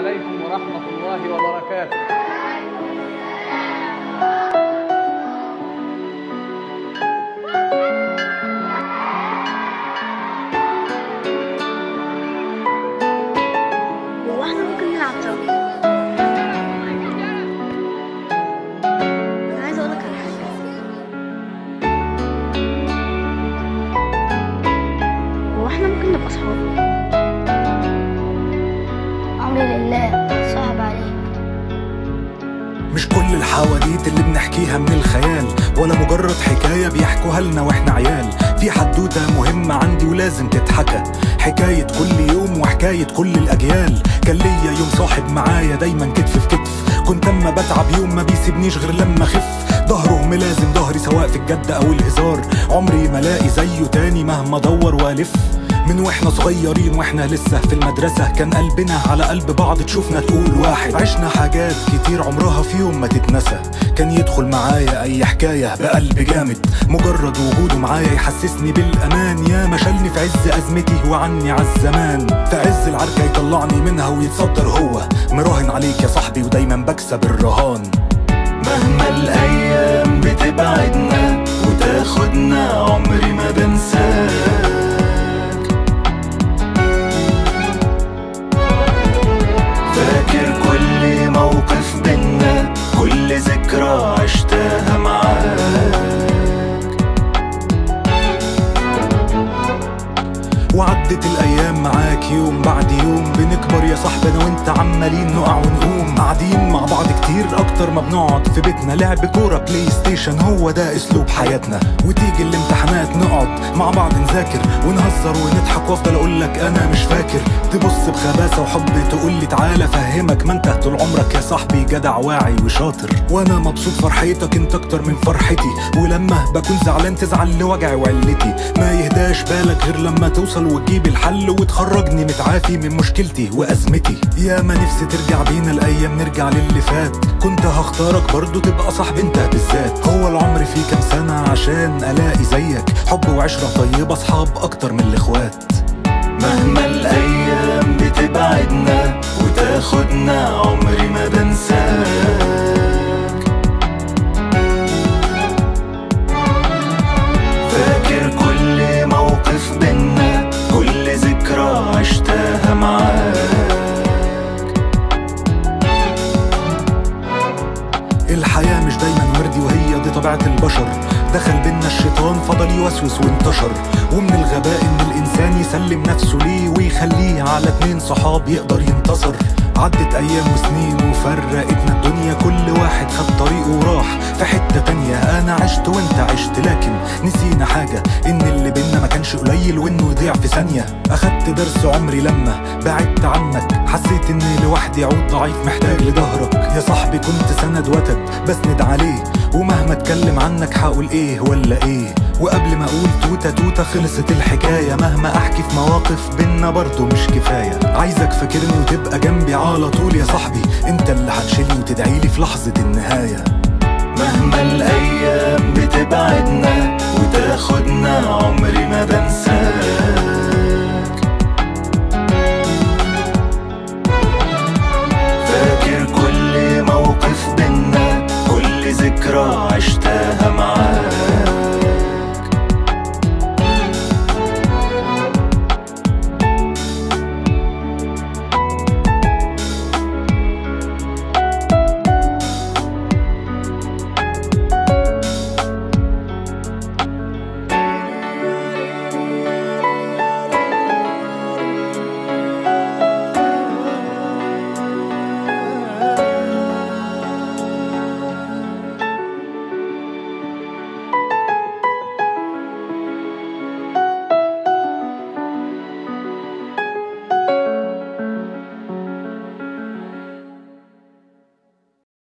عليكم ورحمة الله وبركاته. كل الحواديت اللي بنحكيها من الخيال. ولا مجرد حكاية بيحكوها لنا وإحنا عيال. في حدوتة مهمة عندي ولازم تتحكى. حكاية كل يوم وحكاية كل الأجيال. كان ليا يوم صاحب معايا دايما كتف في كتف. كنت أما بتعب يوم ما بيسيبنيش غير لما أخف. ظهره سواء في الجد أو الهزار عمري ما الاقي زيه تاني مهما ادور والف. من وإحنا صغيرين وإحنا لسه في المدرسة كان قلبنا على قلب بعض تشوفنا تقول واحد. عشنا حاجات كتير عمرها في يوم ما تتنسى. كان يدخل معايا أي حكاية بقلب جامد. مجرد وجوده معايا يحسسني بالأمان. يا ما شالني في عز أزمتي وعني عالزمان في عز العركة يطلعني منها ويتصدر هو. مراهن عليك يا صاحبي ودايما بكسب الرهان. مهما الأيام بتبعدنا وتاخدنا عمري ما بنساك. الأيام معاك يوم بعد يوم بنكبر يا صاحبي أنا وانت عمالين نقع ونقوم. قاعدين مع بعض كتير أكتر ما بنقعد في بيتنا. لعب كورة PlayStation هو ده أسلوب حياتنا. وتيجي الامتحانات نقعد مع بعض نذاكر ونهزر ونضحك وأفضل أقول لك أنا مش فاكر. تبص بخباثة وحب تقول لي تعالى فهمك. ما انت طول عمرك يا صاحبي جدع واعي وشاطر. وأنا مبسوط فرحتك انت أكتر من فرحتي. ولما بكون زعلان تزعل لوجعي وعلتي. ما يهداش بالك غير لما توصل وتجيب الحل وتخرجني متعافي من مشكلتي وأزمتي. يا ما نفسي ترجع بينا الأيام نرجع للي فات كنت هختارك برضو تبقى صاحب انت بالذات. هو العمر فيه كام سنة عشان ألاقي زيك؟ حب وعشرة طيبه أصحاب أكتر من الإخوات. مهما الأيام بتبعدنا وتاخدنا عمري ما بنساك. عشتها معاك الحياة مش دايما وردي وهي دي طبيعة البشر. دخل بينا الشيطان فضل يوسوس وانتشر. ومن الغباء إن الإنسان يسلم نفسه ليه ويخليه على اتنين صحاب يقدر ينتصر. عدت أيام وسنين وفرقتنا الدنيا كل واحد خد طريقه وراح. في حتة تانية أنا عشت وأنت عشت لكن نسينا حاجة. إن اللي بينا ما كانش قليل وإنه يضيع في ثانية. أخدت درس عمري لما بعدت عنك. حسيت اني لوحدي عود ضعيف محتاج لظهرك. يا صاحبي كنت سند وتد بسند عليه. ومهما اتكلم عنك هقول إيه؟ إيه ولا إيه؟ وقبل ما أقول توتة توتة خلصت الحكاية. مهما أحكي في مواقف بينا برضه مش كفاية. عايزك فاكرني وتبقى جنبي على طول يا صاحبي. أنت اللي هتشيلني وتدعيلي في لحظة النهاية. مهما الأيام بتبعدنا وتاخدنا عمري ما بنساك. فاكر كل موقف كل ذكرى عشتها.